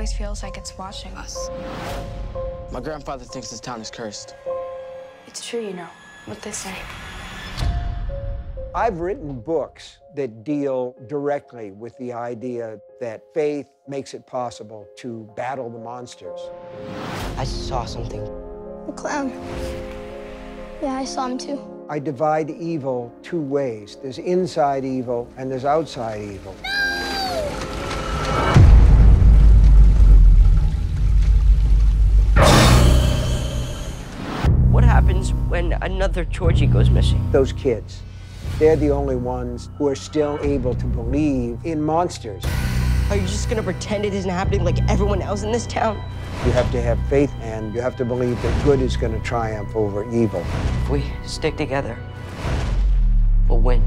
always feels like it's watching us. My grandfather thinks this town is cursed. It's true, you know, what they say. I've written books that deal directly with the idea that faith makes it possible to battle the monsters. I saw something. A clown. Yeah, I saw him too. I divide evil two ways there's inside evil and there's outside evil. What happens when another Georgie goes missing? Those kids, they're the only ones who are still able to believe in monsters. Are you just gonna pretend it isn't happening like everyone else in this town? You have to have faith and you have to believe that good is going to triumph over evil. If we stick together, we'll win.